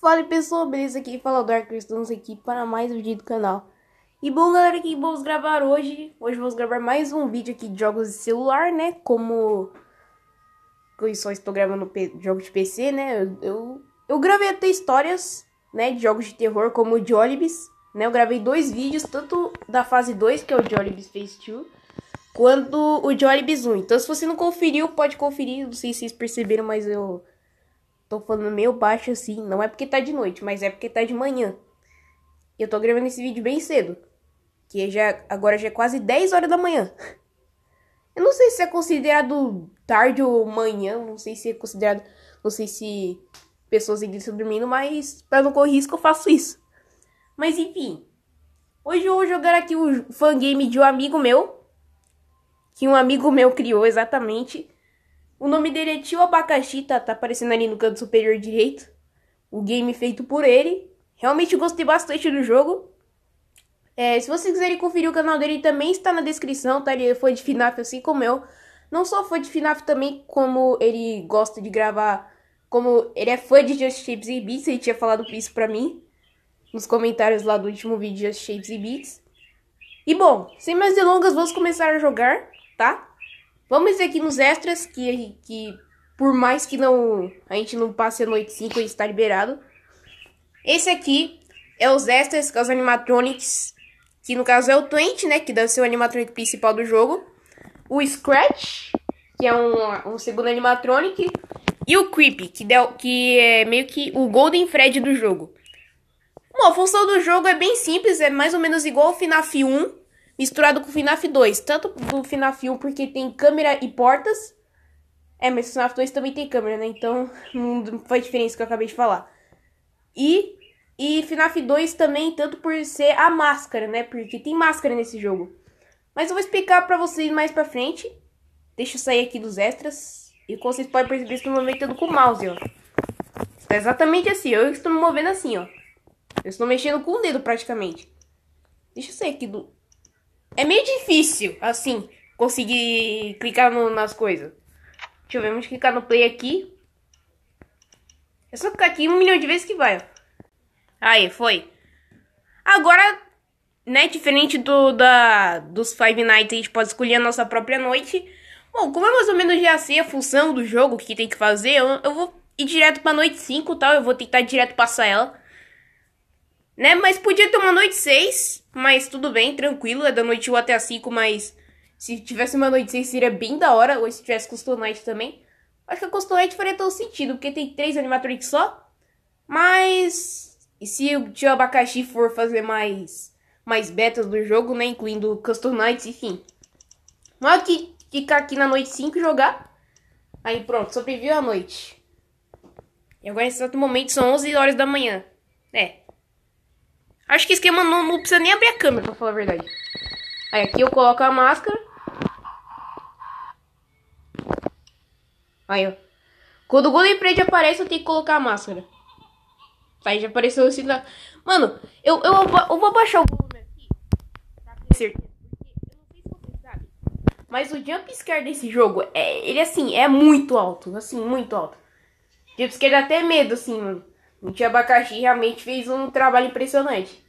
Fala pessoal, beleza? Aqui fala o Dark estamos aqui para mais um vídeo do canal. E bom galera, que vamos gravar hoje. Hoje vamos gravar mais um vídeo aqui de jogos de celular, né? Como eu só estou gravando jogos de PC, né? Eu, eu, eu, gravei até histórias, né? De jogos de terror como o Jollibus, né? Eu gravei dois vídeos, tanto da fase 2, que é o Jollibus Phase 2, quanto o Jollibus 1. Então se você não conferiu, pode conferir. Não sei se vocês perceberam, mas eu Tô falando meio baixo assim, não é porque tá de noite, mas é porque tá de manhã. Eu tô gravando esse vídeo bem cedo. Que já, agora já é quase 10 horas da manhã. Eu não sei se é considerado tarde ou manhã, não sei se é considerado, não sei se pessoas ainda estão dormindo, mas para não correr risco eu faço isso. Mas enfim, hoje eu vou jogar aqui o fangame de um amigo meu, que um amigo meu criou exatamente. O nome dele é Tio Abacaxi, tá, tá aparecendo ali no canto superior direito. O game feito por ele. Realmente gostei bastante do jogo. É, se vocês quiserem conferir o canal dele, também está na descrição, tá? Ele foi de FNAF assim como eu. Não só foi de FNAF também, como ele gosta de gravar... Como ele é fã de Just Shapes e Beats, ele tinha falado isso pra mim. Nos comentários lá do último vídeo Just Shapes e Beats. E bom, sem mais delongas, vamos começar a jogar, tá? Vamos aqui nos extras que, que por mais que não a gente não passe a noite 5, ele está liberado. Esse aqui é os extras, que é os animatronics, que no caso é o Twente, né, que deve ser o animatronic principal do jogo. O Scratch, que é um, um segundo animatronic. E o Creepy, que, deu, que é meio que o Golden Fred do jogo. Bom, a função do jogo é bem simples, é mais ou menos igual ao FNAF 1, misturado com o FNAF 2. Tanto do FNAF 1 porque tem câmera e portas. É, mas o FNAF 2 também tem câmera, né? Então não faz diferença que eu acabei de falar. E, e FNAF 2 também, tanto por ser a máscara, né? Porque tem máscara nesse jogo. Mas eu vou explicar pra vocês mais pra frente. Deixa eu sair aqui dos extras. E como vocês podem perceber, estou me movendo com o mouse, ó. Está exatamente assim. Eu estou me movendo assim, ó. Eu estou mexendo com o dedo praticamente. Deixa eu sair aqui do, é meio difícil, assim, conseguir clicar no, nas coisas. Deixa eu ver, vamos clicar no play aqui. É só clicar aqui um milhão de vezes que vai, ó. Aí, foi. Agora, né, diferente do da, dos Five Nights, a gente pode escolher a nossa própria noite. Bom, como é mais ou menos já sei a função do jogo, que tem que fazer, eu, eu vou ir direto pra noite 5 tal. Eu vou tentar direto passar ela. Né, mas podia ter uma noite 6. Mas tudo bem, tranquilo. É da noite 1 até as 5, mas se tivesse uma noite 6 seria bem da hora. Ou se tivesse Custom Night também. Acho que a Custom Night faria todo sentido, porque tem três animatronics só. Mas. E se o tio Abacaxi for fazer mais. Mais betas do jogo, né? Incluindo Custom Nights, enfim. Vamos aqui, ficar aqui na noite 5 e jogar. Aí pronto, sobreviveu a noite. E agora nesse exato momento são 11 horas da manhã. É, Acho que esquema não, não precisa nem abrir a câmera, pra falar a verdade. Aí aqui eu coloco a máscara. Aí, ó. Quando o Golden Fred aparece, eu tenho que colocar a máscara. Aí já apareceu assim lá. Mano, eu, eu, eu vou abaixar o volume aqui. Pra ter certeza. Porque eu não sei se vocês sabem. Mas o jump scare desse jogo, é, ele assim, é muito alto. Assim, muito alto. Jump scare dá até medo, assim, mano. O tio Abacaxi realmente fez um trabalho impressionante.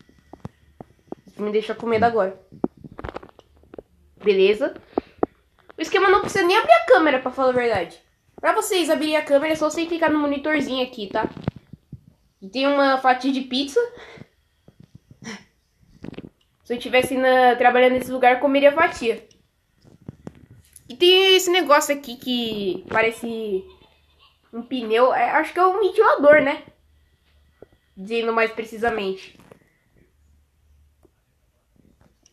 Me deixa com medo agora. Beleza. O esquema não precisa nem abrir a câmera, pra falar a verdade. Pra vocês abrirem a câmera, é só você clicar no monitorzinho aqui, tá? Tem uma fatia de pizza. Se eu estivesse trabalhando nesse lugar, comeria fatia. E tem esse negócio aqui que parece um pneu. É, acho que é um ventilador, né? dizendo mais precisamente.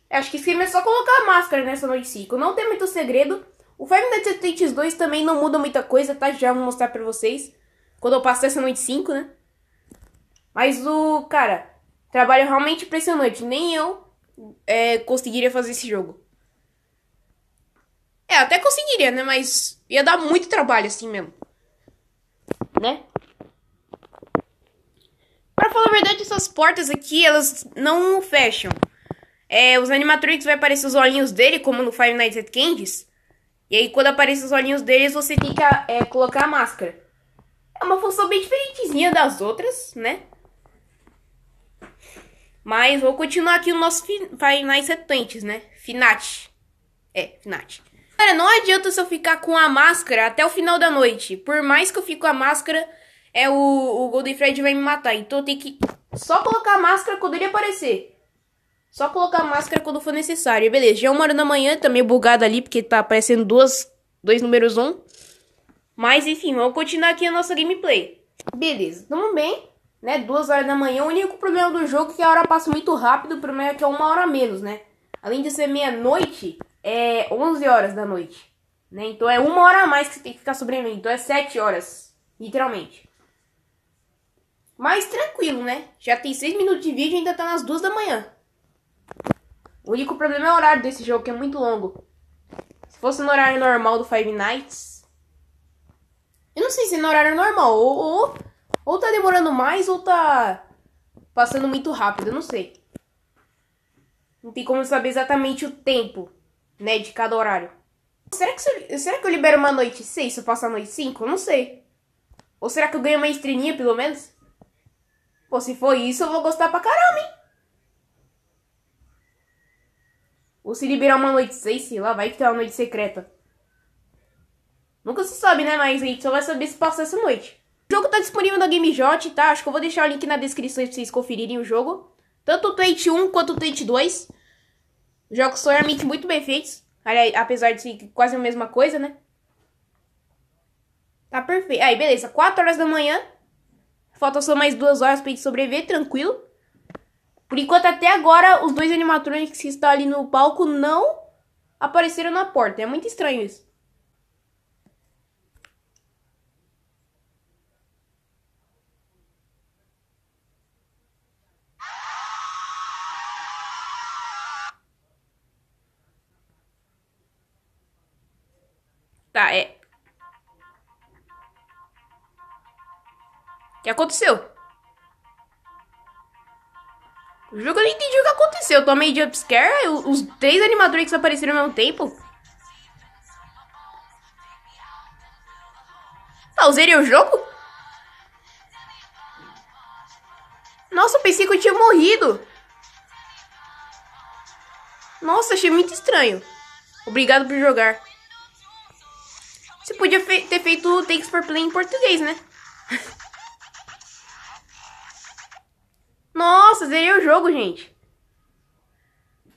Acho que esquema é só colocar a máscara nessa noite 5. Não tem muito segredo. O Five Nights at Freddy's 2 também não muda muita coisa, tá? Já vou mostrar pra vocês. Quando eu passar essa noite 5, né? Mas o, cara, trabalho realmente impressionante. Nem eu é, conseguiria fazer esse jogo. É, até conseguiria, né? Mas ia dar muito trabalho assim mesmo. né? Pra falar a verdade, essas portas aqui, elas não fecham. É, os animatronics vai aparecer os olhinhos dele, como no Five Nights at Candy's. E aí, quando aparecem os olhinhos deles, você tem que é, colocar a máscara. É uma função bem diferentezinha das outras, né? Mas vou continuar aqui o nosso Five Nights at Candy's, né? Finat. É, Finat. Cara, não adianta se eu ficar com a máscara até o final da noite. Por mais que eu fique com a máscara, é o, o Golden Fred vai me matar. Então eu tenho que só colocar a máscara quando ele aparecer. Só colocar a máscara quando for necessário. Beleza, já é uma hora da manhã, tá meio bugado ali, porque tá aparecendo duas, dois números um. Mas enfim, vamos continuar aqui a nossa gameplay. Beleza, tamo bem, né? Duas horas da manhã. O único problema do jogo é que a hora passa muito rápido. O problema é que é uma hora menos, né? Além de ser meia-noite, é 11 horas da noite. Né? Então é uma hora a mais que você tem que ficar sobrevivendo. Então é 7 horas, literalmente. Mas tranquilo, né? Já tem 6 minutos de vídeo e ainda tá nas 2 da manhã. O único problema é o horário desse jogo, que é muito longo. Se fosse no horário normal do Five Nights. Eu não sei se é no horário normal. Ou, ou, ou tá demorando mais ou tá passando muito rápido. Eu não sei. Não tem como saber exatamente o tempo né, de cada horário. Será que, será que eu libero uma noite 6 se eu passar a noite 5? Eu não sei. Ou será que eu ganho uma estrelinha, pelo menos? Pô, se for isso, eu vou gostar pra caramba, hein? Ou se liberar uma noite 6, sei lá, vai que tem uma noite secreta. Nunca se sabe, né? Mas a gente só vai saber se passar essa noite. O jogo tá disponível na GameJot, tá? Acho que eu vou deixar o link na descrição pra vocês conferirem o jogo. Tanto o Twitch 1 quanto o Twitch 2. Jogos são realmente muito bem feitos. Apesar de ser quase a mesma coisa, né? Tá perfeito. Aí, beleza. 4 horas da manhã. Faltam só mais duas horas pra gente sobreviver, tranquilo. Por enquanto, até agora, os dois animatronics que estão ali no palco não apareceram na porta. É muito estranho isso. Tá, é. O que aconteceu? O jogo eu não entendi o que aconteceu. Eu tomei jumpscare, os três que apareceram ao mesmo tempo. Tá, eu zerei o jogo? Nossa, eu pensei que eu tinha morrido. Nossa, achei muito estranho. Obrigado por jogar. Você podia fe ter feito Thanks for Play em português, né? Nossa, zerei o jogo, gente.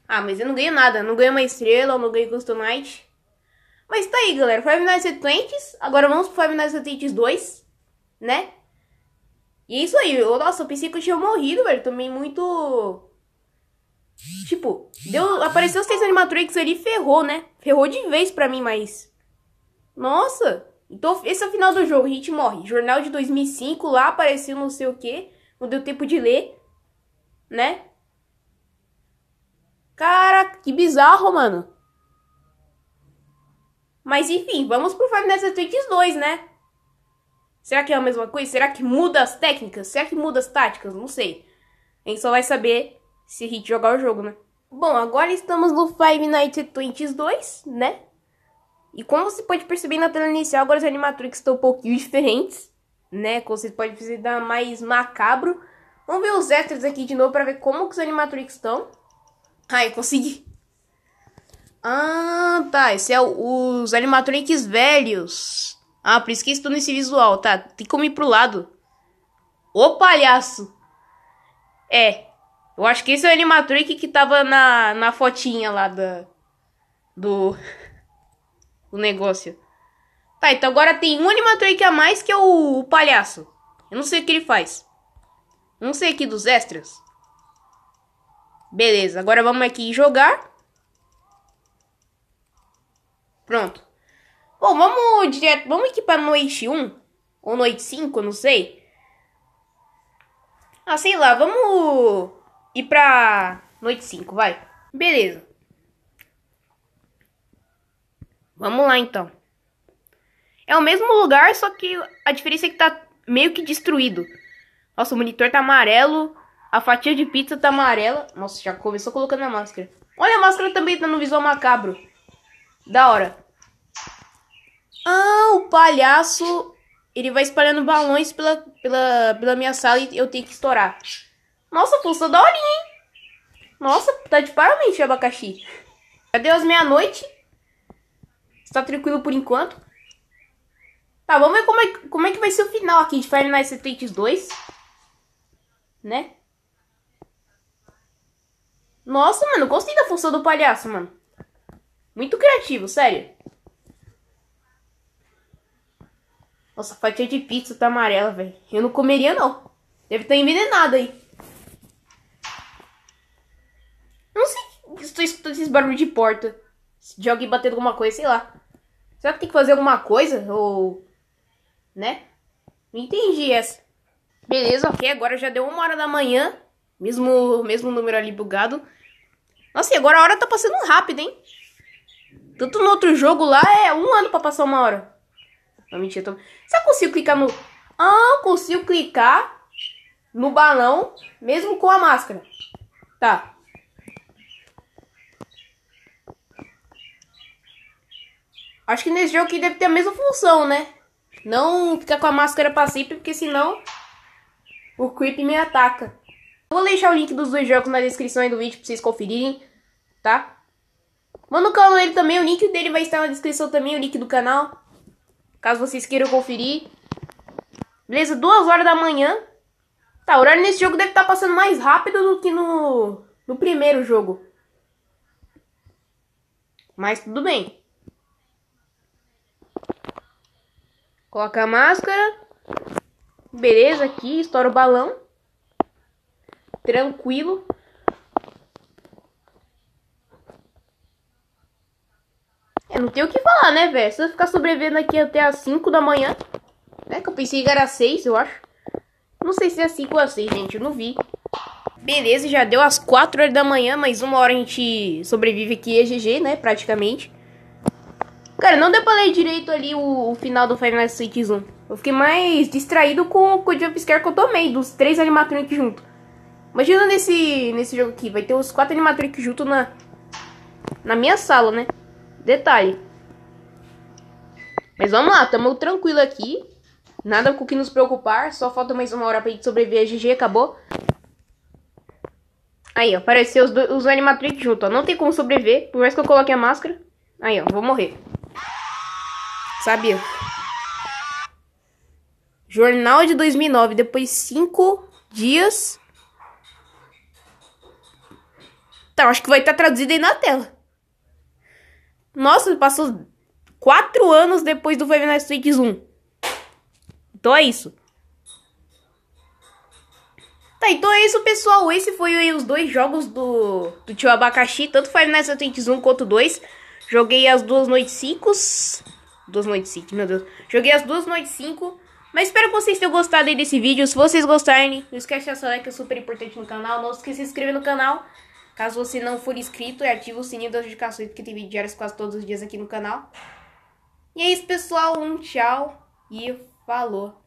Ah, mas eu não ganho nada. Não ganho uma estrela, não ganho Customite. Mas tá aí, galera. Five Nights at Freddy's. Agora vamos pro Five Nights at Freddy's 2, né? E é isso aí. Eu, nossa, eu pensei que eu tinha morrido, velho. Tomei muito... Tipo, deu, apareceu os três animatronics ali e ferrou, né? Ferrou de vez pra mim, mas... Nossa! Então, esse é o final do jogo, gente morre. Jornal de 2005, lá apareceu não sei o que. Não deu tempo de ler. Né? Cara, que bizarro, mano. Mas enfim, vamos pro Five Nights at Freddy's 2, né? Será que é a mesma coisa? Será que muda as técnicas? Será que muda as táticas? Não sei. A gente só vai saber se a gente jogar o jogo, né? Bom, agora estamos no Five Nights at Freddy's 2, né? E como você pode perceber na tela inicial, agora os animatronics estão um pouquinho diferentes, né? Como você pode perceber, mais macabro. Vamos ver os extras aqui de novo para ver como que os animatronics estão. Ai, consegui. Ah, tá. Esse é o, os animatronics velhos. Ah, por isso que estou nesse visual, tá? Tem como ir pro lado. Ô, palhaço! É. Eu acho que esse é o animatronic que tava na, na fotinha lá da... Do o negócio. Tá, então agora tem um animatronic a mais que é o, o palhaço. Eu não sei o que ele faz. Não sei aqui dos extras. Beleza, agora vamos aqui jogar. Pronto. Bom, vamos direto. Vamos aqui pra noite 1 ou noite 5, não sei. Ah, sei lá, vamos ir pra noite 5, vai. Beleza. Vamos lá então. É o mesmo lugar, só que a diferença é que tá meio que destruído. Nossa, o monitor tá amarelo. A fatia de pizza tá amarela. Nossa, já começou colocando a máscara. Olha, a máscara também tá no visual macabro. Da hora. Ah, o palhaço. Ele vai espalhando balões pela, pela, pela minha sala e eu tenho que estourar. Nossa, pulsou da hein? Nossa, tá de parabéns, abacaxi. Deu as meia-noite. Está tranquilo por enquanto. Tá, vamos ver como é, como é que vai ser o final aqui de Final Night Takes 2. Né? Nossa, mano, gostei da função do palhaço, mano. Muito criativo, sério. Nossa, a fatia de pizza tá amarela, velho. Eu não comeria, não. Deve estar envenenado aí. Não sei. Estou escutando esses barulhos de porta. De alguém batendo alguma coisa, sei lá. Será que tem que fazer alguma coisa? Ou. Né? Não entendi essa. Beleza, ok. Agora já deu uma hora da manhã. Mesmo, mesmo número ali bugado. Nossa, e agora a hora tá passando rápido, hein? Tanto no outro jogo lá é um ano pra passar uma hora. Não, mentira. Tô... Será que eu consigo clicar no... Ah, consigo clicar no balão mesmo com a máscara. Tá. Acho que nesse jogo aqui deve ter a mesma função, né? Não ficar com a máscara pra sempre, porque senão o Creep me ataca. Eu vou deixar o link dos dois jogos na descrição do vídeo pra vocês conferirem, tá? Manda o canal ele também, o link dele vai estar na descrição também, o link do canal. Caso vocês queiram conferir. Beleza, duas horas da manhã. Tá, o horário nesse jogo deve estar tá passando mais rápido do que no, no primeiro jogo. Mas tudo bem. Coloca a máscara. Beleza, aqui, estoura o balão. Tranquilo. Eu não tenho o que falar, né, velho? Se eu ficar sobrevivendo aqui até as 5 da manhã, né? Que eu pensei que era 6, eu acho. Não sei se é 5 ou a 6, gente. Eu não vi. Beleza, já deu as 4 horas da manhã, mas uma hora a gente sobrevive aqui é GG, né? Praticamente. Cara, não ler direito ali o, o final do Final Fantasy 1. Eu fiquei mais distraído com, com o jumpscare que eu tomei, dos três animatronics juntos. Imagina nesse, nesse jogo aqui, vai ter os quatro animatronics juntos na, na minha sala, né? Detalhe. Mas vamos lá, tamo tranquilo aqui. Nada com o que nos preocupar. Só falta mais uma hora pra gente sobreviver. GG acabou. Aí, ó. Apareceu os, os animatrix juntos, ó. Não tem como sobreviver. Por mais que eu coloque a máscara. Aí, ó. Vou morrer. Sabia? Jornal de 2009. Depois de cinco dias. Tá, acho que vai estar traduzido aí na tela. Nossa, passou quatro anos depois do Five Nights at Freddy's 1. Então é isso. Tá, então é isso, pessoal. Esse foi aí os dois jogos do, do tio Abacaxi. Tanto Five Nights at Freddy's 1 quanto 2. Joguei as duas noites 5. Duas noites 5, meu Deus. Joguei as duas noites 5. Mas espero que vocês tenham gostado aí desse vídeo. Se vocês gostarem, não esquece de seu like, é super importante no canal. Não esqueça de se inscrever no canal. Caso você não for inscrito, ative o sininho das notificações, porque tem vídeo diários quase todos os dias aqui no canal. E é isso, pessoal. Um tchau e falou.